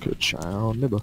Good child, nibba.